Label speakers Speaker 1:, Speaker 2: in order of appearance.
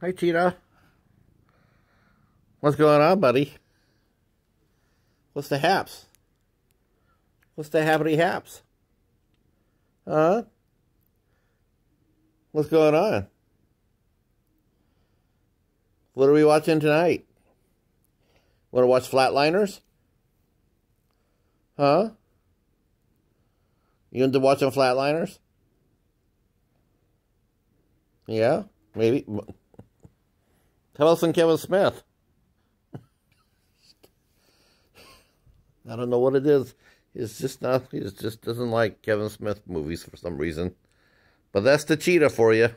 Speaker 1: Hi, Cheetah. What's going on, buddy? What's the haps? What's the happy haps? Huh? What's going on? What are we watching tonight? Want to watch Flatliners? Huh? You into watching Flatliners? Yeah, maybe. Tell and Kevin Smith. I don't know what it is. He's just not. He just doesn't like Kevin Smith movies for some reason. But that's the cheetah for you.